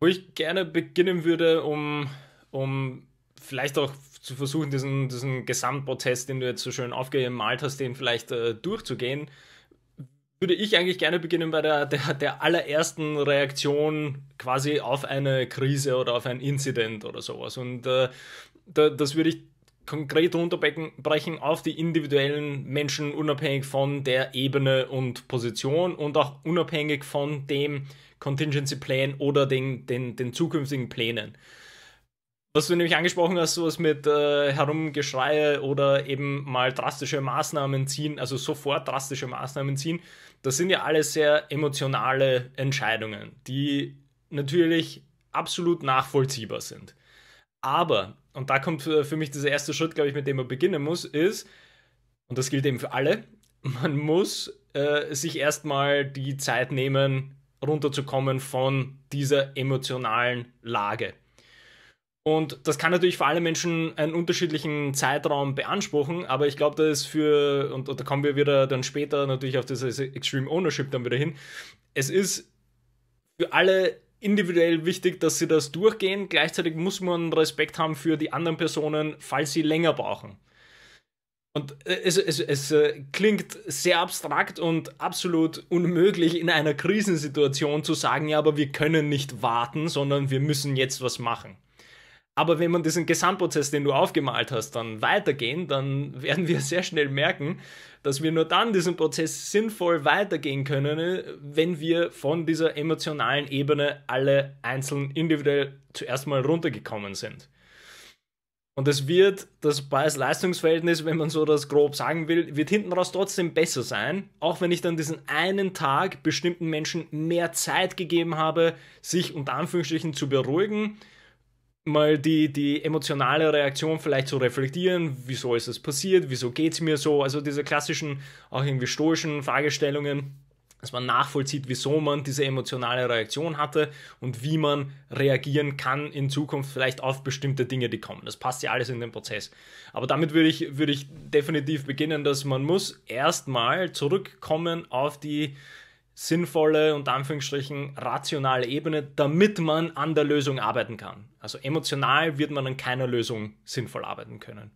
Wo ich gerne beginnen würde, um, um vielleicht auch zu versuchen, diesen, diesen Gesamtprozess, den du jetzt so schön aufgemalt hast, den vielleicht äh, durchzugehen, würde ich eigentlich gerne beginnen bei der, der, der allerersten Reaktion quasi auf eine Krise oder auf ein Incident oder sowas. Und äh, da, das würde ich konkret runterbrechen auf die individuellen Menschen, unabhängig von der Ebene und Position und auch unabhängig von dem Contingency Plan oder den, den, den zukünftigen Plänen. Was du nämlich angesprochen hast, sowas mit äh, Herumgeschreie oder eben mal drastische Maßnahmen ziehen, also sofort drastische Maßnahmen ziehen, das sind ja alles sehr emotionale Entscheidungen, die natürlich absolut nachvollziehbar sind. Aber, und da kommt für, mich dieser erste Schritt, glaube ich, mit dem man beginnen muss, ist, und das gilt eben für alle, man muss äh, sich erstmal die Zeit nehmen, runterzukommen von dieser emotionalen Lage. Und das kann natürlich für alle Menschen einen unterschiedlichen Zeitraum beanspruchen, aber ich glaube, das ist für, und, und, da kommen wir wieder dann später natürlich auf dieses Extreme Ownership dann wieder hin, es ist für alle individuell wichtig, dass sie das durchgehen. Gleichzeitig muss man Respekt haben für die anderen Personen, falls sie länger brauchen. Und es, es, es äh, klingt sehr abstrakt und absolut unmöglich in einer Krisensituation zu sagen, ja, aber wir können nicht warten, sondern wir müssen jetzt was machen. Aber wenn man diesen Gesamtprozess, den du aufgemalt hast, dann weitergehen, dann werden wir sehr schnell merken, dass wir nur dann diesen Prozess sinnvoll weitergehen können, wenn wir von dieser emotionalen Ebene alle einzeln individuell zuerst mal runtergekommen sind. Und es wird das Preis-Leistungs-Verhältnis, wenn man so das grob sagen will, wird hinten raus trotzdem besser sein, auch wenn ich dann diesen einen Tag bestimmten Menschen mehr Zeit gegeben habe, sich unter Anführungsstrichen zu beruhigen, mal die, die emotionale Reaktion vielleicht zu reflektieren, wieso ist es passiert, wieso geht es mir so, also diese klassischen, auch irgendwie stoischen Fragestellungen, dass man nachvollzieht, wieso man diese emotionale Reaktion hatte und wie man reagieren kann in Zukunft vielleicht auf bestimmte Dinge, die kommen. Das passt ja alles in den Prozess. Aber damit würde ich, würde ich definitiv beginnen, dass man muss erstmal zurückkommen auf die sinnvolle und Anführungsstrichen rationale Ebene, damit man an der Lösung arbeiten kann. Also emotional wird man an keiner Lösung sinnvoll arbeiten können.